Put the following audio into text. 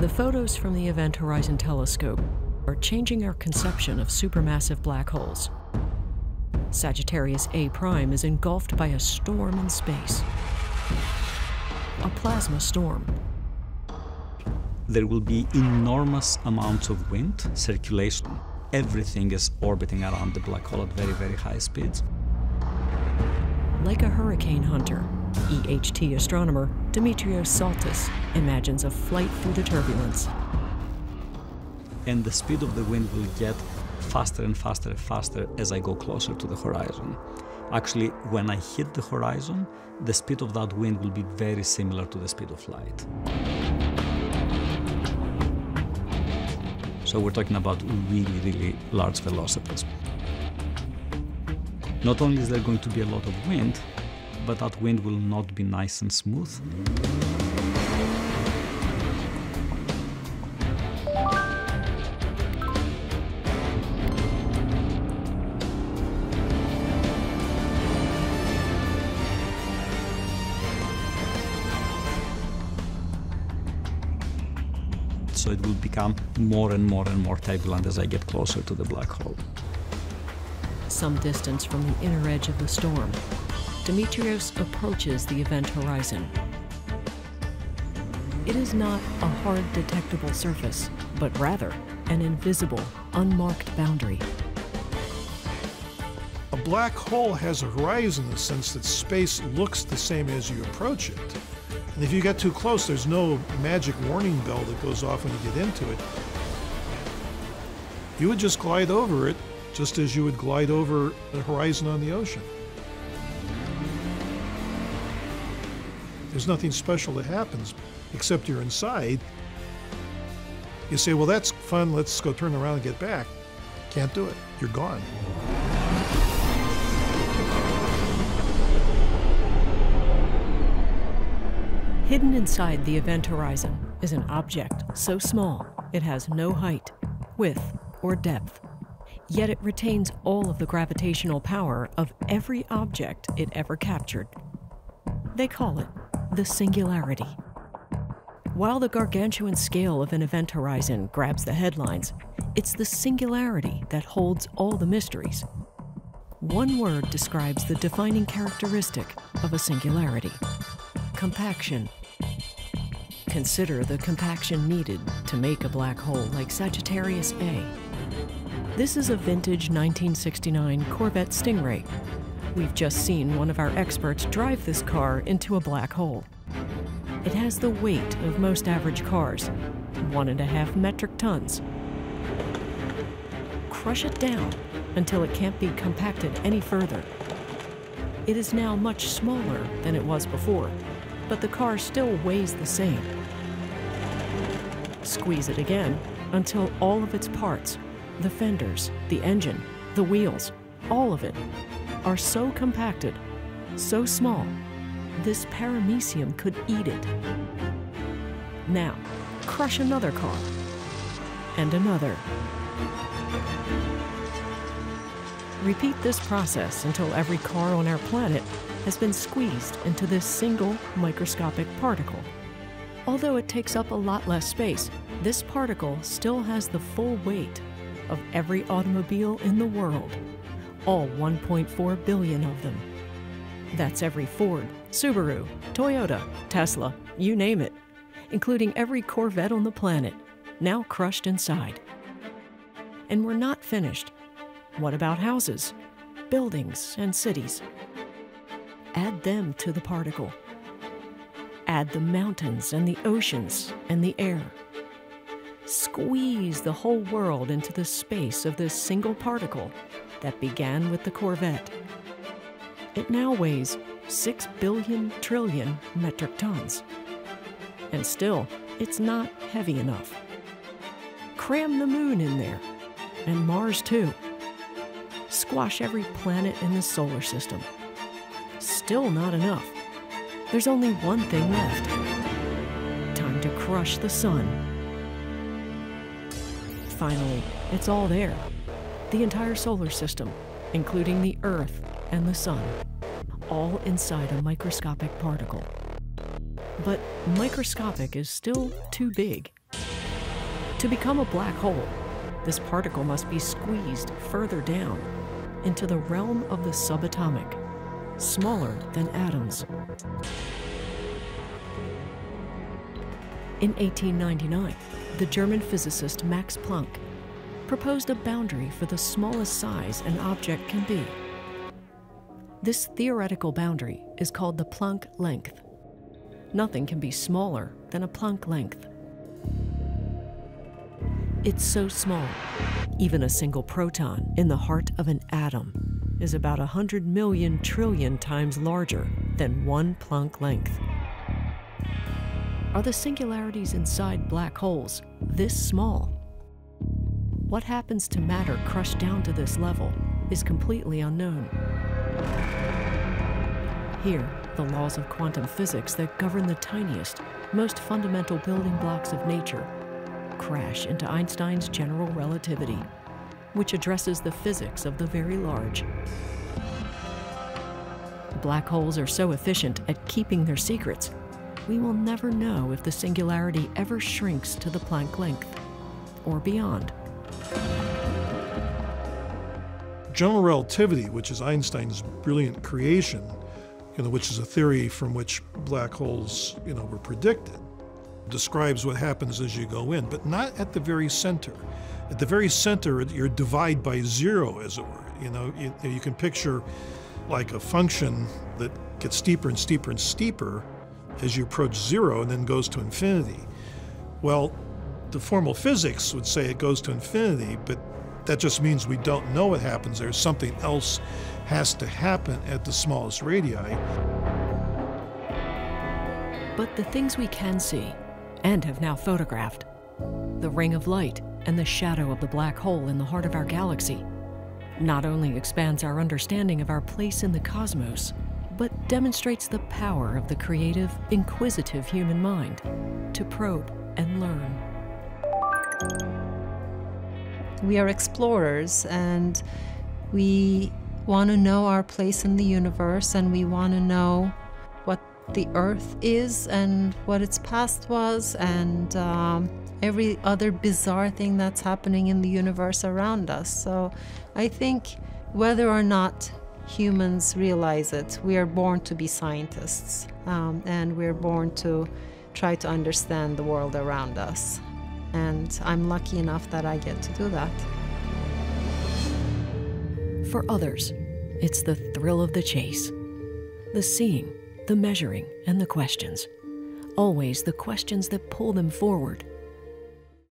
The photos from the Event Horizon Telescope are changing our conception of supermassive black holes. Sagittarius A prime is engulfed by a storm in space, a plasma storm. There will be enormous amounts of wind circulation. Everything is orbiting around the black hole at very, very high speeds. Like a hurricane hunter, EHT astronomer Dimitrios Psaltis imagines a flight through the turbulence. And the speed of the wind will get faster and faster and faster as I go closer to the horizon. Actually, when I hit the horizon, the speed of that wind will be very similar to the speed of light. So we're talking about really, really large velocities. Not only is there going to be a lot of wind, but that wind will not be nice and smooth. So it will become more and more and more turbulent as I get closer to the black hole. Some distance from the inner edge of the storm, Dimitrios approaches the event horizon. It is not a hard detectable surface, but rather an invisible, unmarked boundary. A black hole has a horizon in the sense that space looks the same as you approach it. And if you get too close, there's no magic warning bell that goes off when you get into it. You would just glide over it, just as you would glide over the horizon on the ocean. There's nothing special that happens, except you're inside. You say, well, that's fun, let's go turn around and get back. Can't do it. You're gone. Hidden inside the event horizon is an object so small it has no height, width, or depth. Yet it retains all of the gravitational power of every object it ever captured. They call it the singularity. While the gargantuan scale of an event horizon grabs the headlines, it's the singularity that holds all the mysteries. One word describes the defining characteristic of a singularity compaction. Consider the compaction needed to make a black hole like Sagittarius A. This is a vintage 1969 Corvette Stingray. We've just seen one of our experts drive this car into a black hole. It has the weight of most average cars, one and a half metric tons. Crush it down until it can't be compacted any further. It is now much smaller than it was before, but the car still weighs the same. Squeeze it again until all of its parts the fenders, the engine, the wheels, all of it are so compacted, so small, this paramecium could eat it. Now, crush another car, and another. Repeat this process until every car on our planet has been squeezed into this single microscopic particle. Although it takes up a lot less space, this particle still has the full weight of every automobile in the world, all 1.4 billion of them. That's every Ford, Subaru, Toyota, Tesla, you name it, including every Corvette on the planet, now crushed inside. And we're not finished. What about houses, buildings, and cities? Add them to the particle. Add the mountains and the oceans and the air. Squeeze the whole world into the space of this single particle that began with the Corvette. It now weighs 6 billion trillion metric tons. And still, it's not heavy enough. Cram the moon in there, and Mars too. Squash every planet in the solar system. Still not enough. There's only one thing left time to crush the sun. Finally, it's all there. The entire solar system, including the Earth and the Sun, all inside a microscopic particle. But microscopic is still too big. To become a black hole, this particle must be squeezed further down into the realm of the subatomic, smaller than atoms. In 1899, the German physicist Max Planck proposed a boundary for the smallest size an object can be. This theoretical boundary is called the Planck length. Nothing can be smaller than a Planck length. It's so small, even a single proton in the heart of an atom is about 100 million trillion times larger than one Planck length. Are the singularities inside black holes this small? What happens to matter crushed down to this level is completely unknown. Here, the laws of quantum physics that govern the tiniest, most fundamental building blocks of nature crash into Einstein's general relativity, which addresses the physics of the very large. Black holes are so efficient at keeping their secrets we will never know if the singularity ever shrinks to the Planck length or beyond. General relativity, which is Einstein's brilliant creation, you know, which is a theory from which black holes, you know, were predicted, describes what happens as you go in, but not at the very center. At the very center, you're divide by zero, as it were. You know, you, you can picture like a function that gets steeper and steeper and steeper as you approach zero and then goes to infinity. Well, the formal physics would say it goes to infinity, but that just means we don't know what happens there. Something else has to happen at the smallest radii. But the things we can see, and have now photographed, the ring of light and the shadow of the black hole in the heart of our galaxy, not only expands our understanding of our place in the cosmos, but demonstrates the power of the creative, inquisitive human mind to probe and learn. We are explorers and we want to know our place in the universe and we want to know what the earth is and what its past was and um, every other bizarre thing that's happening in the universe around us. So I think whether or not humans realize it. We are born to be scientists, um, and we're born to try to understand the world around us. And I'm lucky enough that I get to do that. For others, it's the thrill of the chase, the seeing, the measuring, and the questions. Always the questions that pull them forward